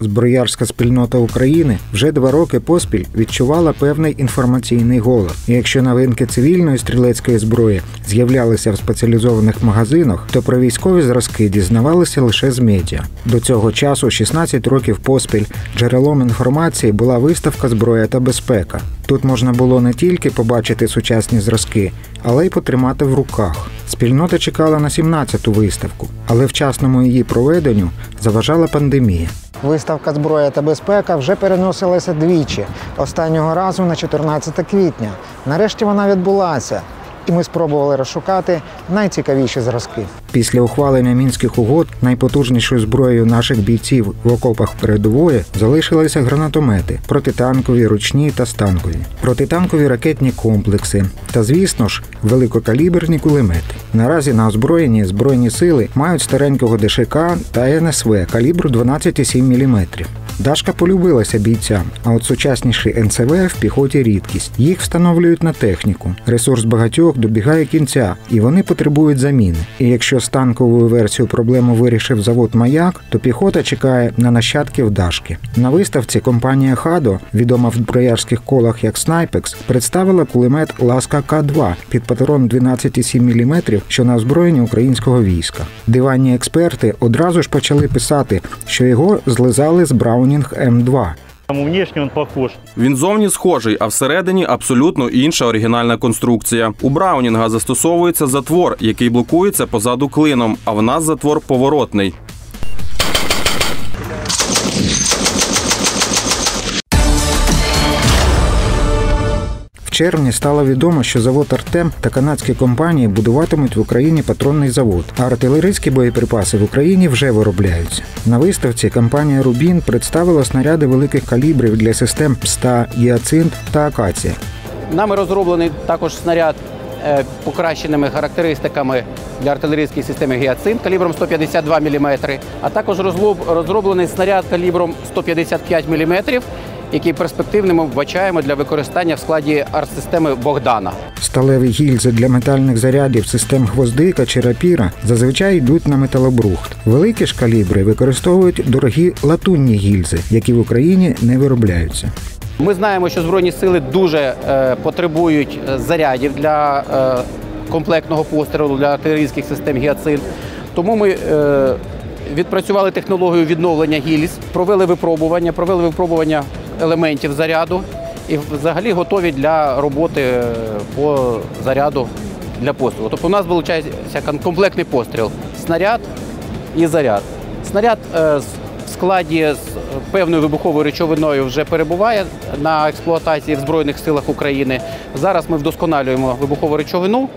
зброярська спільнота України вже два роки поспіль відчувала певний інформаційний голод. І якщо новинки цивільної стрілецької зброї з'являлися в спеціалізованих магазинах, то про військові зразки дізнавалися лише з медіа. До цього часу, 16 років поспіль, джерелом інформації була виставка Зброя та безпека. Тут можна було не тільки побачити сучасні зразки, але й потримати в руках. Спільнота чекала на 17-ту виставку, але вчасному її проведенню заважала пандемія. Виставка зброя та безпека вже переносилася двічі. Останнього разу на 14 квітня. Нарешті вона відбулася. І ми спробували розшукати найцікавіші зразки. Після ухвалення мінських угод найпотужнішою зброєю наших бійців в окопах передової залишилися гранатомети, протитанкові, ручні та станкові, протитанкові ракетні комплекси та, звісно ж, великокаліберні кулемети. Наразі на озброєнні збройні сили мають старенького ДШК та НСВ калібру 12,7 мм. Дашка полюбилася бійцям, а от сучасніші НСВ в піхоті рідкість. Їх встановлюють на техніку. Ресурс багатьох добігає кінця, і вони потребують заміни. І якщо з танковою версією проблему вирішив завод Маяк, то піхота чекає на нащадків Дашки. На виставці компанія Хадо, відома в зброярських колах як Снайпекс, представила кулемет Ласка К2 під патрон 12,7 мм, що на озброєнні українського війська. Диванні експерти одразу ж почали писати, що його злизали з Браунінг М2. Внешне він похож. Він зовні схожий, а всередині абсолютно інша оригінальна конструкція. У Браунінга застосовується затвор, який блокується позаду клином, а в нас затвор поворотний. Червні стало відомо, що завод Артем та канадські компанії будуватимуть в Україні патронний завод, а артилерійські боєприпаси в Україні вже виробляються. На виставці компанія Рубін представила снаряди великих калібрів для систем ПСТА, Гіацинт та Акація. Нами розроблений також снаряд е, покращеними характеристиками для артилерійської системи «Гіацинт» калібром 152 мм, а також розроблений снаряд калібром 155 мм, який перспективним ми вбачаємо для використання в складі артсистеми Богдана. Сталеві гільзи для метальних зарядів систем гвоздика чи рапіра зазвичай йдуть на металобрухт. Великі ж калібри використовують дорогі латунні гільзи, які в Україні не виробляються. Ми знаємо, що Збройні сили дуже е, потребують е, зарядів для е, комплектного пострілу для артилерійських систем «Гіацинт». Тому ми е, відпрацювали технологію відновлення гільз, провели випробування, провели випробування елементів заряду і взагалі готові для роботи по заряду для пострілу. Тобто у нас виходить комплектний постріл, снаряд і заряд. Снаряд е, в складі з певною вибуховою речовиною вже перебуває на експлуатації в Збройних силах України. Зараз ми вдосконалюємо вибухову речовину.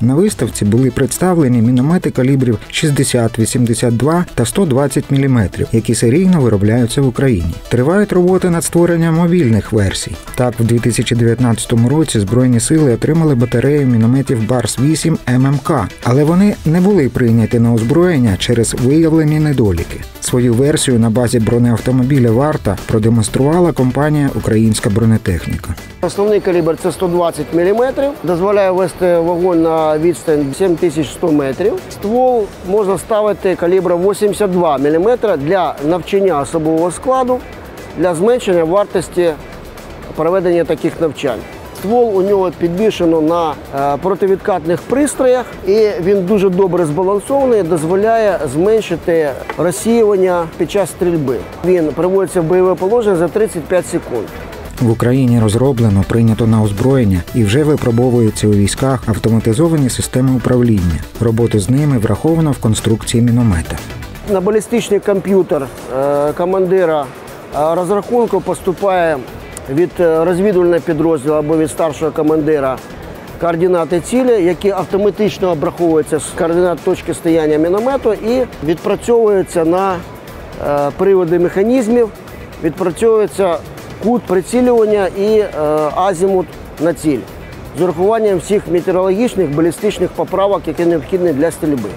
На виставці були представлені міномети калібрів 60, 82 та 120 мм, які серійно виробляються в Україні. Тривають роботи над створенням мобільних версій. Так, в 2019 році Збройні сили отримали батарею мінометів Барс-8 ММК, але вони не були прийняті на озброєння через виявлені недоліки. Свою версію на базі бронеавтомобіля Варта продемонструвала компанія Українська бронетехніка. Основний калібр це 120 мм, дозволяє вести вогонь на відстань 7100 метрів. Ствол можна ставити калібра 82 мм для навчання особового складу, для зменшення вартості проведення таких навчань. Ствол у нього підвішено на е, противідкатних пристроях, і він дуже добре збалансований, дозволяє зменшити розсіювання під час стрільби. Він приводиться в бойове положення за 35 секунд. В Україні розроблено, прийнято на озброєння і вже випробовуються у військах автоматизовані системи управління. Роботу з ними враховано в конструкції міномета. На балістичний комп'ютер е, командира е, розрахунку поступає від е, розвідувального підрозділу або від старшого командира координати цілі, які автоматично обраховуються з координат точки стояння міномету і відпрацьовуються на приводи механізмів, відпрацьовується кут прицілювання і е, азімут на ціль з урахуванням всіх метеорологічних балістичних поправок, які необхідні для стрільби.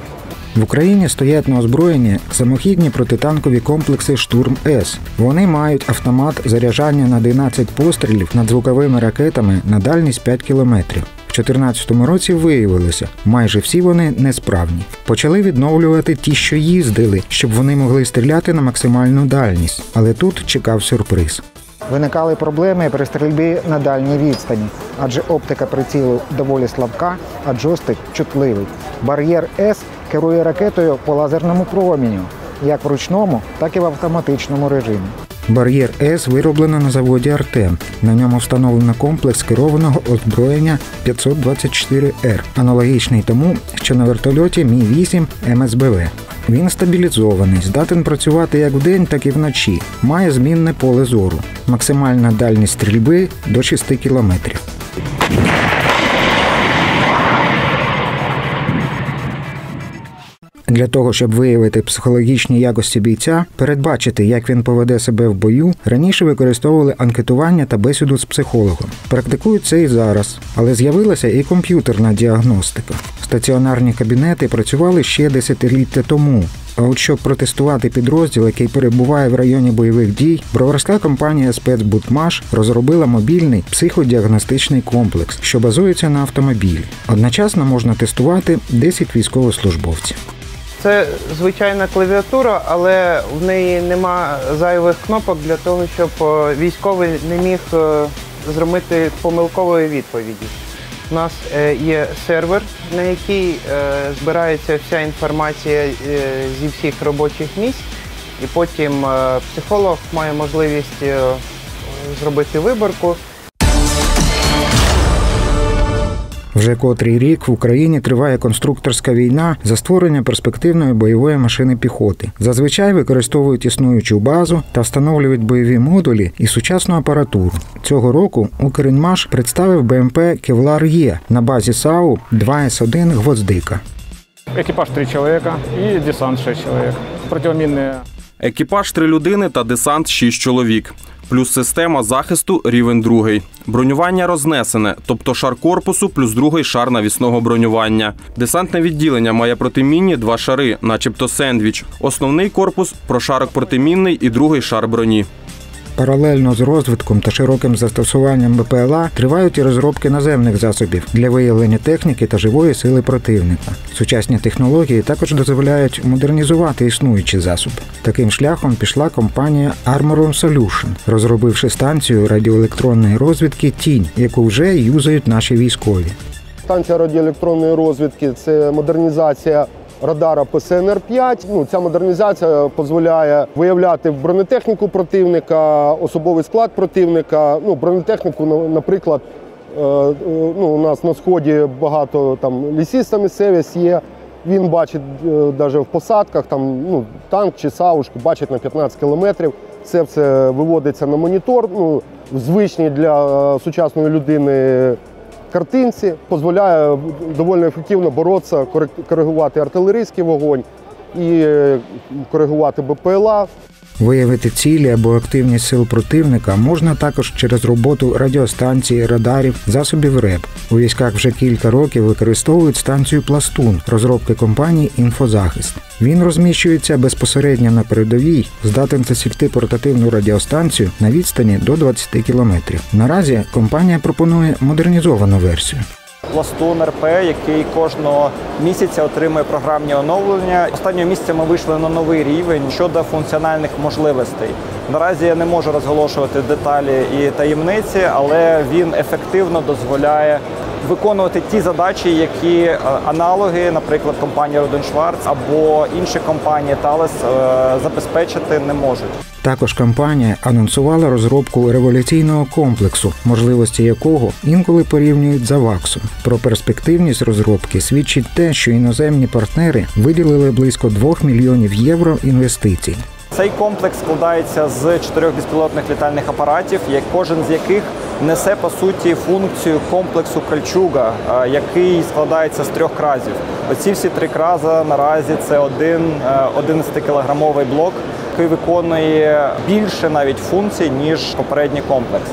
В Україні стоять на озброєнні самохідні протитанкові комплекси Штурм С. Вони мають автомат заряджання на 11 пострілів над звуковими ракетами на дальність 5 кілометрів. В 2014 році виявилося, майже всі вони несправні. Почали відновлювати ті, що їздили, щоб вони могли стріляти на максимальну дальність. Але тут чекав сюрприз. Виникали проблеми при стрільбі на дальній відстані, адже оптика прицілу доволі слабка, а джойстик чутливий. Бар'єр С керує ракетою по лазерному променю, як в ручному, так і в автоматичному режимі. Бар'єр С вироблено на заводі Артем. На ньому встановлено комплекс керованого озброєння 524Р, аналогічний тому, що на вертольоті Мі 8 МСБВ. Він стабілізований, здатен працювати як вдень, так і вночі. Має змінне поле зору. Максимальна дальність стрільби до 6 кілометрів. Для того, щоб виявити психологічні якості бійця, передбачити, як він поведе себе в бою, раніше використовували анкетування та бесіду з психологом. Практикують це і зараз, але з'явилася і комп'ютерна діагностика. Стаціонарні кабінети працювали ще десятиліття тому. А от щоб протестувати підрозділ, який перебуває в районі бойових дій, броварська компанія спецбутмаш розробила мобільний психодіагностичний комплекс, що базується на автомобілі. Одночасно можна тестувати 10 військовослужбовців. Це звичайна клавіатура, але в неї нема зайвих кнопок для того, щоб е, військовий не міг е, зробити помилкової відповіді. У нас е, є сервер, на який збирається вся інформація зі всіх робочих місць, і потім психолог має можливість зробити виборку. Вже котрий рік в Україні триває конструкторська війна за створення перспективної бойової машини піхоти. Зазвичай використовують існуючу базу та встановлюють бойові модулі і сучасну апаратуру. Цього року Укрінмаш представив БМП Кевлар Є на базі САУ 2С1 Гвоздика. Экипаж три человека и десант шесть человек. Противоминные Екіпаж три людини та десант шість чоловік. Плюс система захисту рівень другий. Бронювання рознесене, тобто шар корпусу плюс другий шар навісного бронювання. Десантне відділення має протимінні два шари, начебто сендвіч. Основний корпус прошарок протимінний і другий шар броні. Паралельно з розвитком та широким застосуванням БПЛА тривають і розробки наземних засобів для виявлення техніки та живої сили противника. Сучасні технології також дозволяють модернізувати існуючі засоби. Таким шляхом пішла компанія Armoron Solution, розробивши станцію радіоелектронної розвідки Тінь, яку вже юзають наші військові. Станція радіоелектронної розвідки це модернізація радара ПСНР-5. Ну, ця модернізація дозволяє виявляти бронетехніку противника, особовий склад противника. Ну, бронетехніку, наприклад, е, е, ну, у нас на сході багато там лісіста місцевість є. Він бачить навіть в посадках, там ну, танк чи саушку бачить на 15 кілометрів. Це все виводиться на монітор. Ну, в звичній для е, сучасної людини картинці, дозволяє доволі ефективно боротися, коригувати артилерійський вогонь і е, коригувати БПЛА. Виявити цілі або активність сил противника можна також через роботу радіостанції, радарів, засобів РЕП. У військах вже кілька років використовують станцію Пластун розробки компанії Інфозахист. Він розміщується безпосередньо на передовій, здатен засікти портативну радіостанцію на відстані до 20 кілометрів. Наразі компанія пропонує модернізовану версію. Пластун РП, який кожного місяця отримує програмні оновлення. Останнього місяця ми вийшли на новий рівень щодо функціональних можливостей. Наразі я не можу розголошувати деталі і таємниці, але він ефективно дозволяє виконувати ті задачі, які е, аналоги, наприклад, компанія Роден Шварц або інші компанії Thales е, забезпечити не можуть. Також компанія анонсувала розробку революційного комплексу, можливості якого інколи порівнюють з аваксом. Про перспективність розробки свідчить те, що іноземні партнери виділили близько 2 мільйонів євро інвестицій. Цей комплекс складається з чотирьох безпілотних літальних апаратів, як кожен з яких несе по суті функцію комплексу Кальчуга, е, який складається з трьох кразів. Оці всі три крази наразі це один 11-кілограмовий блок, який виконує більше навіть функцій ніж попередній комплекс.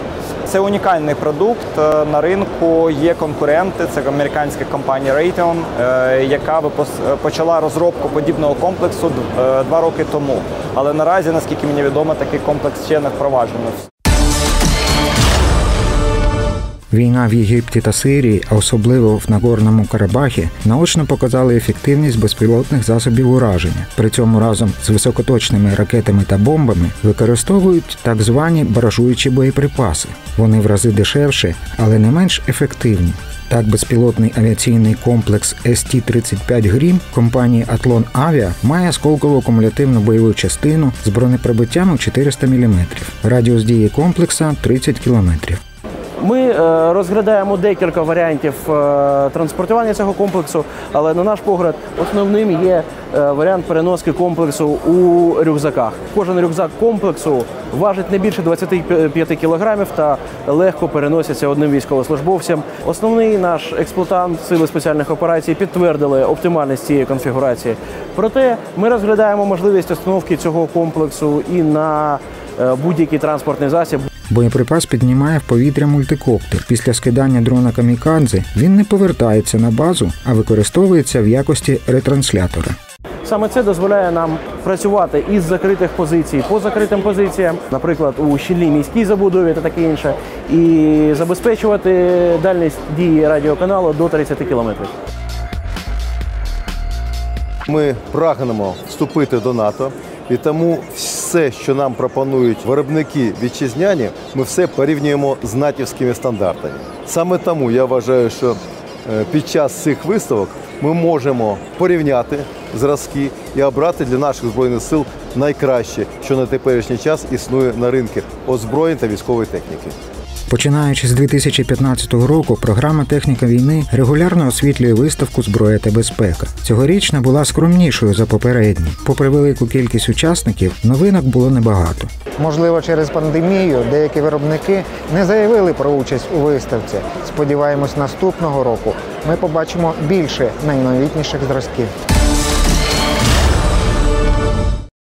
Це унікальний продукт. Е, На ринку є конкуренти. Це американська компанія Raytheon, е, яка е, почала розробку подібного комплексу е, два роки тому. Але наразі, наскільки мені відомо, такий комплекс ще не впроваджено. Війна в Єгипті та Сирії, а особливо в Нагорному Карабахі, наочно показали ефективність безпілотних засобів ураження. При цьому разом з високоточними ракетами та бомбами використовують так звані баражуючі боєприпаси. Вони в рази дешевші, але не менш ефективні. Так, безпілотний авіаційний комплекс СТ-35 Грім компанії Атлон Авіа має осколково кумулятивну бойову частину з бронепробиттям у 400 мм. Радіус дії комплекса 30 км. Ми е, розглядаємо декілька варіантів е, транспортування цього комплексу, але на наш погляд, основним є е, варіант переноски комплексу у рюкзаках. Кожен рюкзак комплексу важить не більше 25 кілограмів та легко переноситься одним військовослужбовцям. Основний наш експлуатант сили спеціальних операцій підтвердили оптимальність цієї конфігурації. Проте ми розглядаємо можливість установки цього комплексу і на будь-який транспортний засіб. Боєприпас піднімає в повітря мультикоптер. Після скидання дрона камікадзе він не повертається на базу, а використовується в якості ретранслятора. Саме це дозволяє нам працювати із закритих позицій по закритим позиціям, наприклад, у щільній міській забудові та таке інше, і забезпечувати дальність дії радіоканалу до 30 кілометрів. Ми прагнемо вступити до НАТО, і тому все, що нам пропонують виробники вітчизняні, ми все порівнюємо з натівськими стандартами. Саме тому я вважаю, що е, під час цих виставок ми можемо порівняти зразки і обрати для наших збройних сил найкраще, що на теперішній час існує на ринку озброєнь та військової техніки. Починаючи з 2015 року, програма Техніка війни регулярно освітлює виставку Зброя та безпека. Цьогорічна була скромнішою за попередні. Попри велику кількість учасників, новинок було небагато. Можливо, через пандемію деякі виробники не заявили про участь у виставці. Сподіваємось, наступного року ми побачимо більше найновітніших зразків.